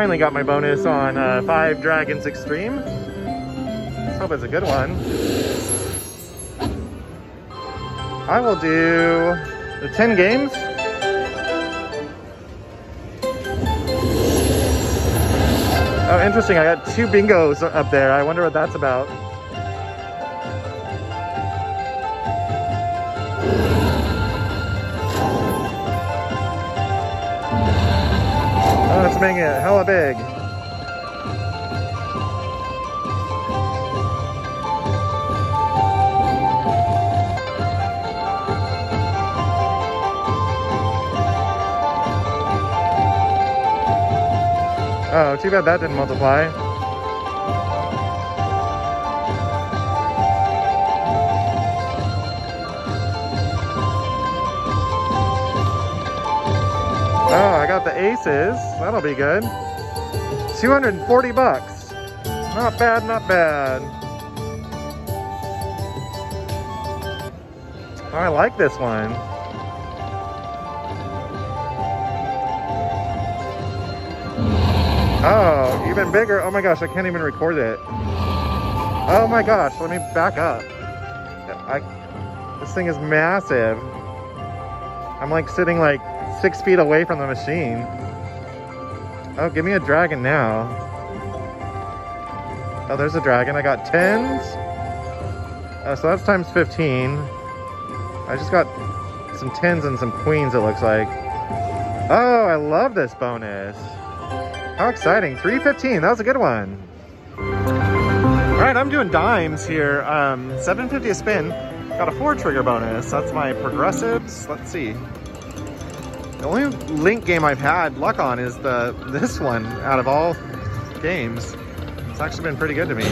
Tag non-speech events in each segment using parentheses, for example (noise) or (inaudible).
Finally got my bonus on uh, Five Dragons Extreme. Let's hope it's a good one. I will do the 10 games. Oh, interesting. I got two bingos up there. I wonder what that's about. Making it hella big. Oh, too bad that didn't multiply. The aces. That'll be good. 240 bucks. Not bad, not bad. I like this one. Oh, even bigger. Oh my gosh, I can't even record it. Oh my gosh, let me back up. I, this thing is massive. I'm like sitting like six feet away from the machine. Oh, give me a dragon now. Oh, there's a dragon. I got tens. Uh, so that's times 15. I just got some tens and some queens, it looks like. Oh, I love this bonus. How exciting. 315. That was a good one. All right, I'm doing dimes here. Um, 750 a spin. Got a four trigger bonus. That's my progressives. Let's see. The only link game I've had luck on is the this one out of all games. It's actually been pretty good to me.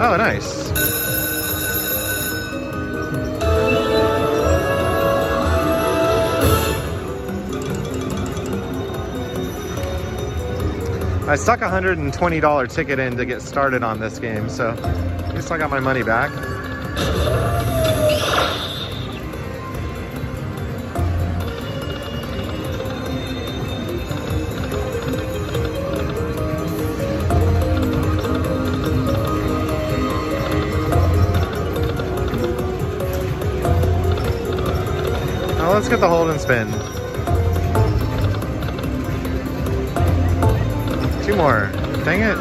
Oh, nice. I stuck a $120 ticket in to get started on this game, so at least I got my money back. Let's get the hold and spin. Two more. Dang it.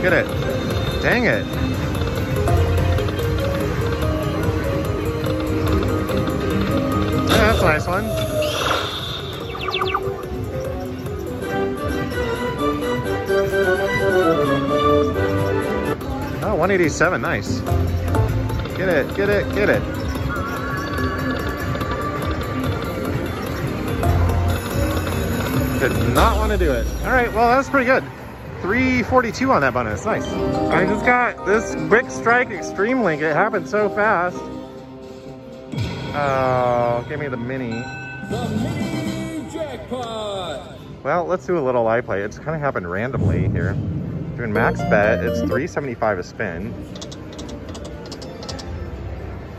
Get it. Dang it. Yeah, that's a nice one. Oh, 187, nice. Get it, get it, get it. Did not want to do it. All right, well, that's pretty good. 342 on that bonus, nice. I just got this Quick Strike Extreme Link. It happened so fast. Oh, give me the mini. The mini jackpot. Well, let's do a little live play. It's kind of happened randomly here. Doing max bet, it's 375 a spin.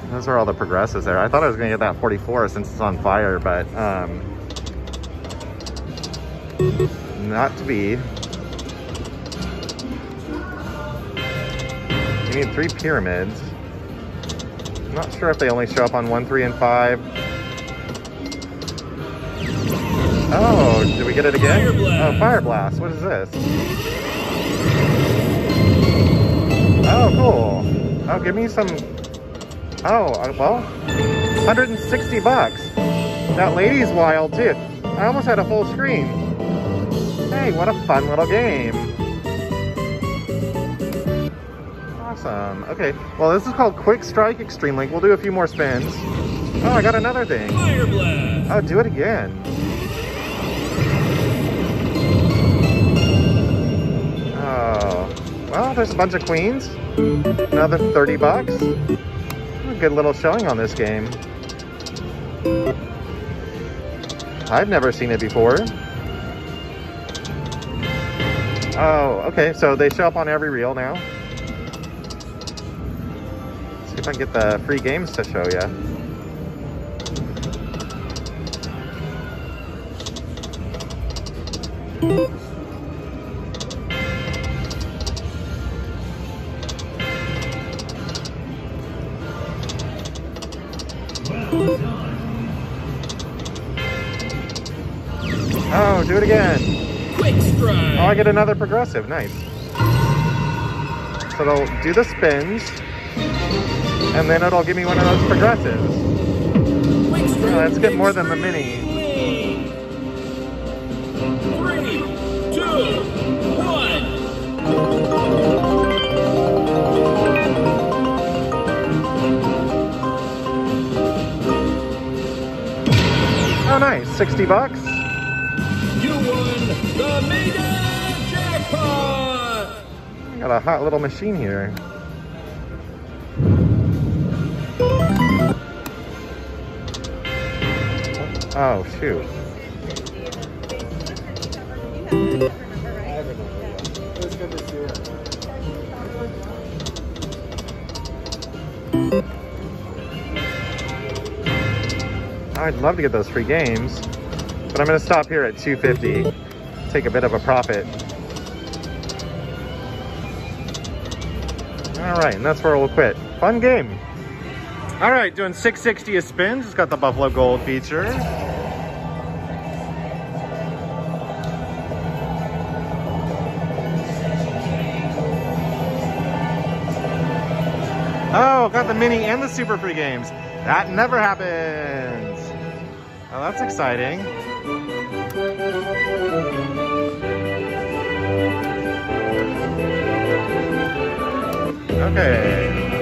Those are all the progressives there. I thought I was gonna get that 44 since it's on fire, but um, not to be. You need three pyramids. I'm not sure if they only show up on one, three, and five. Oh, did we get it again? Fire. Oh, fire blast. What is this? Oh, cool. Oh, give me some. Oh, uh, well, 160 bucks. That lady's wild too. I almost had a full screen. Hey, what a fun little game. Awesome. Okay, well, this is called Quick Strike Extreme Link. We'll do a few more spins. Oh, I got another thing. Fire blast. Oh, do it again. Oh, well, there's a bunch of queens. Another 30 bucks. A good little showing on this game. I've never seen it before. Oh, okay, so they show up on every reel now. See if I can get the free games to show you. Oh, I get another progressive. Nice. So it'll do the spins, and then it'll give me one of those progressives. Strike. let's get more than the mini. Three, two, one. Oh, nice. 60 bucks. You won the Mega. Got a hot little machine here. Oh, shoot. I'd love to get those free games, but I'm gonna stop here at 250. Take a bit of a profit. All right, and that's where we'll quit. Fun game. All right, doing 660 of spins. It's got the Buffalo Gold feature. Oh, got the mini and the super free games. That never happens. Oh, that's exciting. Okay.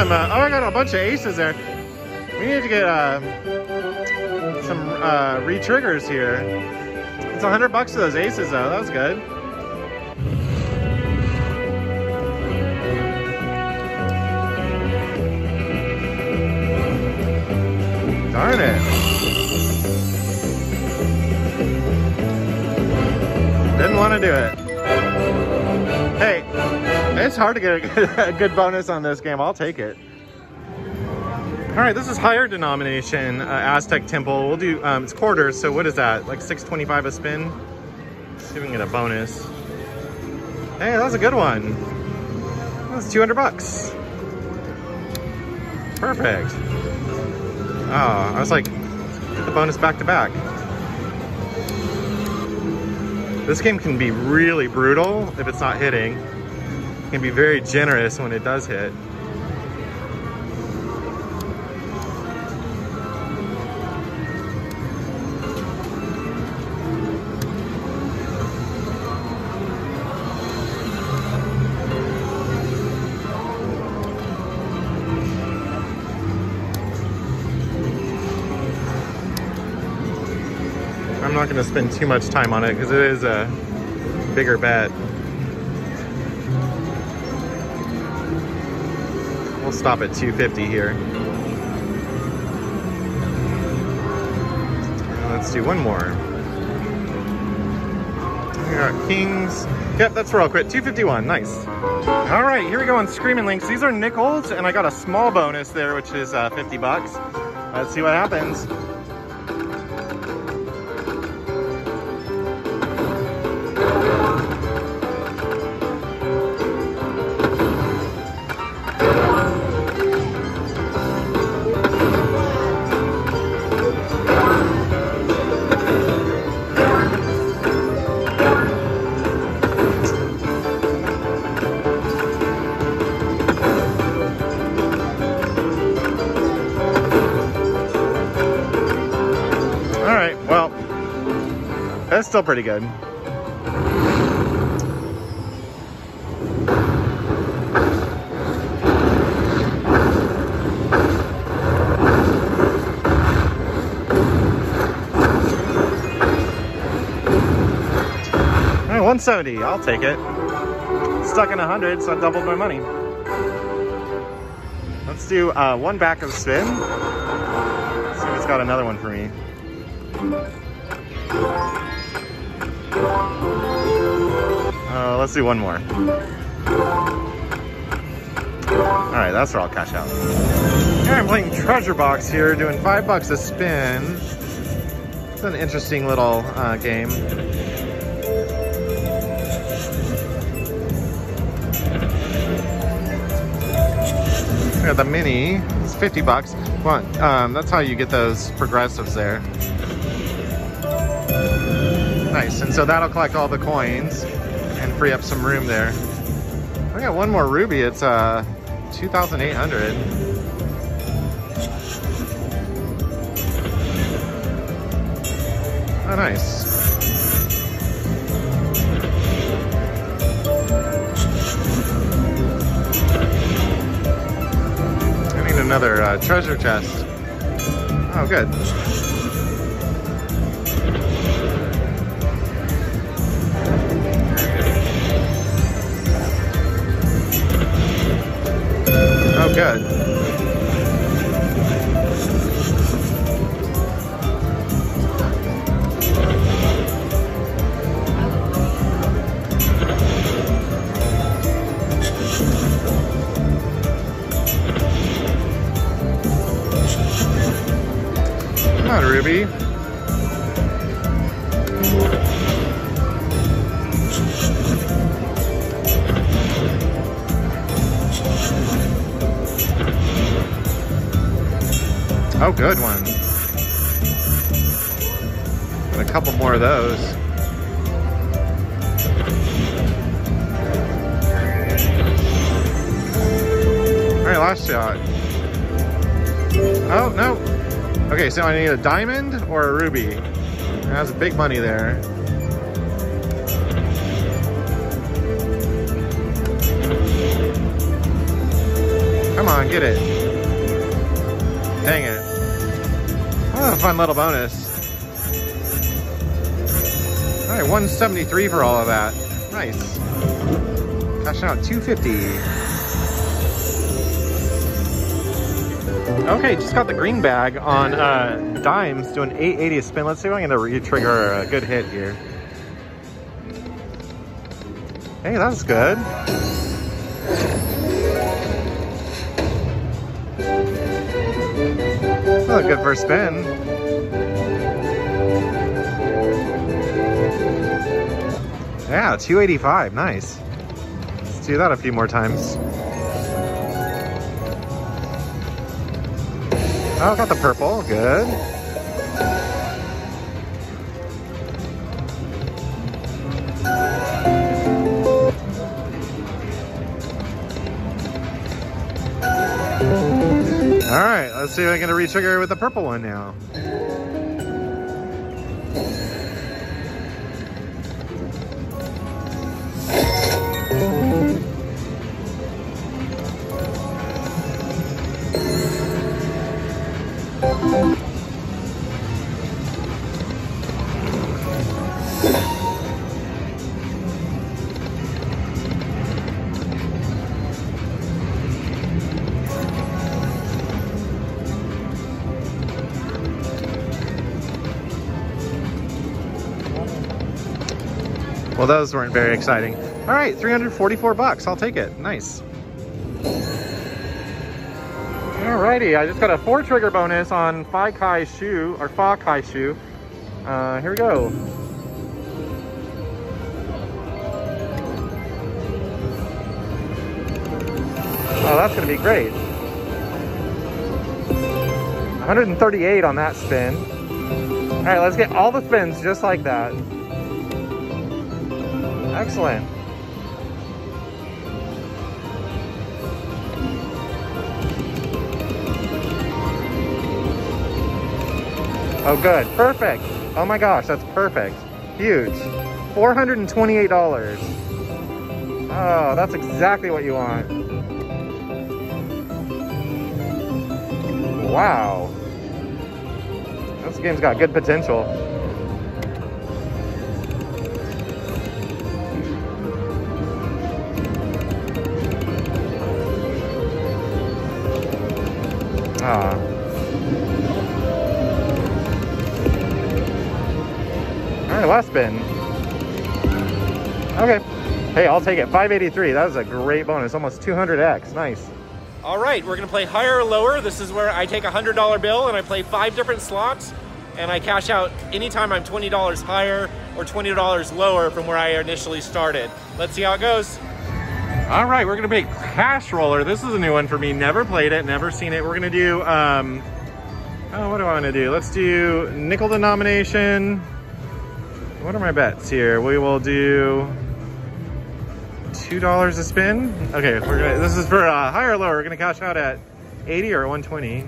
Some, uh, oh, I got a bunch of aces there. We need to get uh, some uh, re-triggers here. It's a hundred bucks for those aces though, that was good. Darn it. Didn't want to do it. It's hard to get a good, (laughs) a good bonus on this game. I'll take it. All right, this is higher denomination uh, Aztec Temple. We'll do, um, it's quarters, so what is that? Like 625 a spin? Let's see if we can get a bonus. Hey, that was a good one. That's 200 bucks. Perfect. Oh, I was like, get the bonus back to back. This game can be really brutal if it's not hitting. Can be very generous when it does hit. I'm not gonna spend too much time on it because it is a bigger bet. We'll stop at 250 here. And let's do one more. We got kings. Yep, that's where I'll quit. 251, nice. All right, here we go on Screaming Links. These are nickels, and I got a small bonus there, which is uh, 50 bucks. Let's see what happens. All right, well, that's still pretty good. 170, I'll take it. Stuck in 100, so I doubled my money. Let's do uh, one back of spin. See if it's got another one for me. Uh, let's do one more. All right, that's where I'll cash out. Here I'm playing Treasure Box here, doing five bucks a spin. It's an interesting little uh, game. We the mini. It's 50 bucks. Well, um, that's how you get those progressives there. Nice. And so that'll collect all the coins and free up some room there. I got one more ruby. It's uh 2,800. Oh, nice. Another uh, treasure chest. Oh, good. Oh, good. Come on, Ruby. Oh, good one. Got a couple more of those. All right, last shot. Oh, no. Okay, so I need a diamond or a ruby. That's a big money there. Come on, get it. Dang it. Oh, fun little bonus. All right, 173 for all of that. Nice. Cashing out 250. Okay, just got the green bag on uh, dimes, doing 880 a spin. Let's see if I can re-trigger a good hit here. Hey, that's good. Oh, good first spin. Yeah, 285, nice. Let's do that a few more times. Oh, got the purple, good. All right, let's see if I can re-trigger with the purple one now. Well, those weren't very exciting. All right, 344 bucks. I'll take it. Nice. Alrighty, I just got a four trigger bonus on Phi Kai Shu, or Fa Kai Shu. Uh, here we go. Oh, that's gonna be great. 138 on that spin. All right, let's get all the spins just like that. Excellent. Oh, good. Perfect. Oh my gosh, that's perfect. Huge. $428. Oh, that's exactly what you want. Wow. This game's got good potential. Ah. All right, last spin. Okay. Hey, I'll take it. 583. That was a great bonus. Almost 200x. Nice. All right, we're gonna play higher or lower. This is where I take a hundred dollar bill and I play five different slots, and I cash out anytime I'm twenty dollars higher or twenty dollars lower from where I initially started. Let's see how it goes. All right, we're gonna play Cash Roller. This is a new one for me. Never played it, never seen it. We're gonna do, um, oh, what do I wanna do? Let's do nickel denomination. What are my bets here? We will do $2 a spin. Okay, we're gonna, this is for uh, higher or lower. We're gonna cash out at 80 or 120.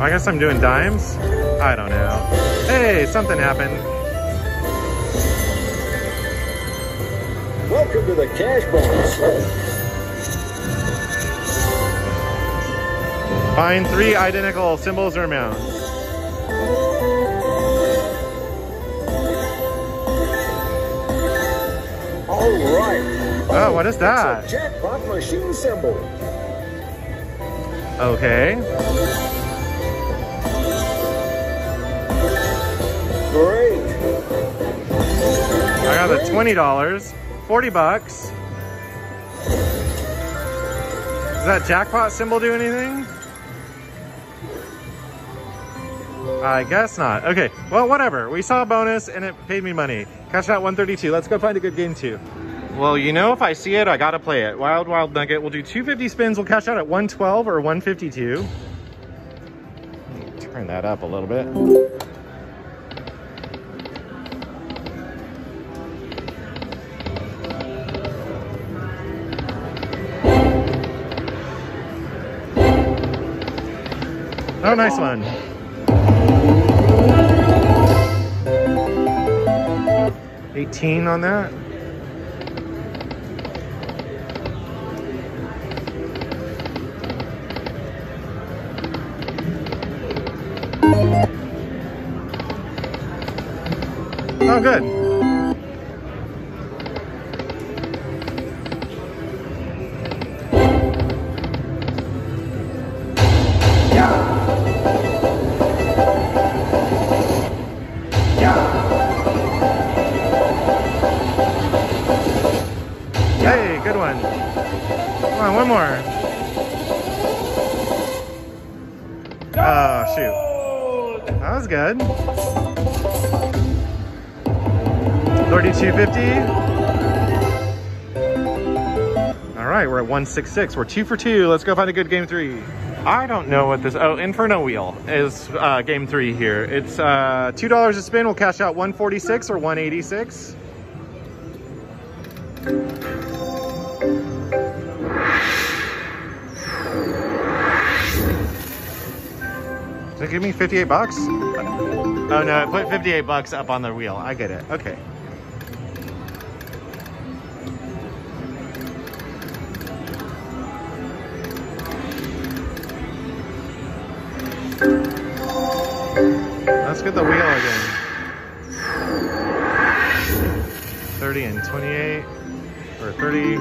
I guess I'm doing dimes. I don't know. Hey, something happened. Welcome to the cash bonus. Find three identical symbols or amounts. All right. Oh, what is It's that? a jackpot machine symbol. Okay. Great. I got the $20, 40 bucks. Does that jackpot symbol do anything? I guess not. Okay, well, whatever. We saw a bonus and it paid me money. Cash out 132. Let's go find a good game too. Well, you know, if I see it, I gotta play it. Wild Wild Nugget. We'll do 250 spins. We'll cash out at 112 or 152. Turn that up a little bit. Oh, nice one. Eighteen on that. Oh, good. Shoot. That was good. 3250. All right, we're at 166. We're two for two. Let's go find a good game three. I don't know what this, oh, Inferno Wheel is uh, game three here. It's uh, $2 a spin. We'll cash out 146 or 186. Did it give me 58 bucks? Oh no, it put 58 bucks up on the wheel. I get it. Okay. Let's get the wheel again. 30 and 28 or 30.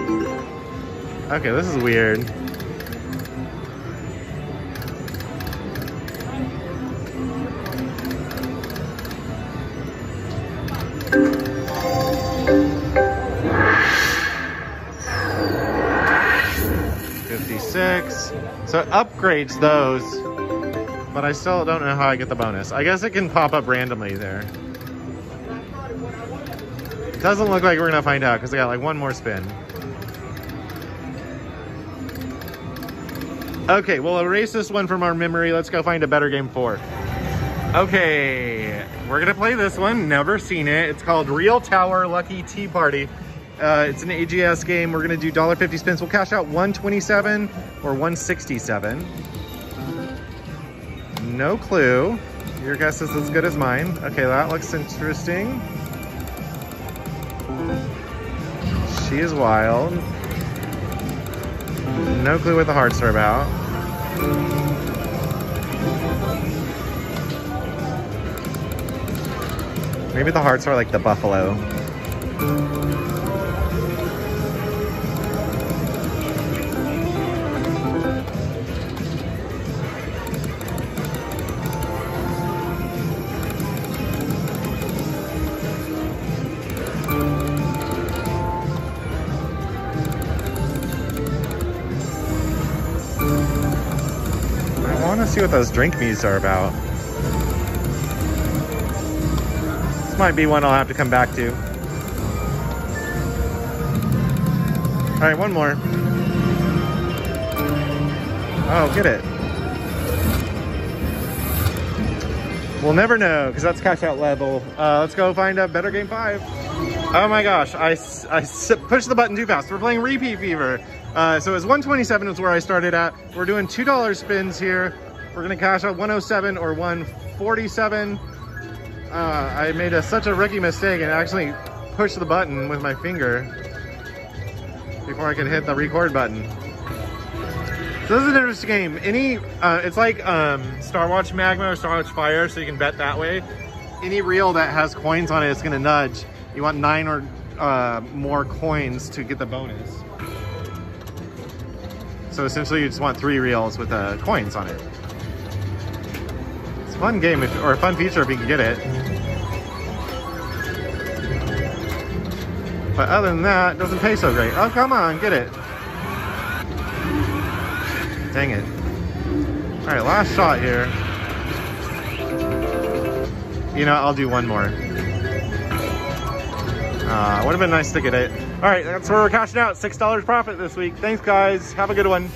Okay, this is weird. So it upgrades those, but I still don't know how I get the bonus. I guess it can pop up randomly there. It doesn't look like we're gonna find out because I got like one more spin. Okay, we'll erase this one from our memory. Let's go find a better game four. Okay, we're gonna play this one. Never seen it. It's called Real Tower Lucky Tea Party. Uh, it's an AGS game. We're gonna do $1.50 spins. We'll cash out 127 or 167. No clue. Your guess is as good as mine. Okay, that looks interesting. She is wild. No clue what the hearts are about. Maybe the hearts are like the buffalo. See what those drink me's are about. This might be one I'll have to come back to. All right, one more. Oh, get it. We'll never know because that's cash out level. Uh, let's go find a better game five. Oh my gosh, I, I pushed the button too fast. We're playing Repeat Fever. Uh, so it was 127 is where I started at. We're doing $2 spins here. We're gonna cash out 107 or 147. Uh, I made a, such a rookie mistake and actually pushed the button with my finger before I could hit the record button. So this is an interesting game. Any, uh, it's like um, Star Watch Magma or Star Watch Fire, so you can bet that way. Any reel that has coins on it, it's gonna nudge. You want nine or uh, more coins to get the bonus. So essentially, you just want three reels with uh, coins on it. Fun game, if, or a fun feature if you can get it. But other than that, it doesn't pay so great. Oh, come on, get it. Dang it. All right, last shot here. You know, I'll do one more. Uh, would have been nice to get it. All right, that's where we're cashing out. $6 profit this week. Thanks, guys. Have a good one.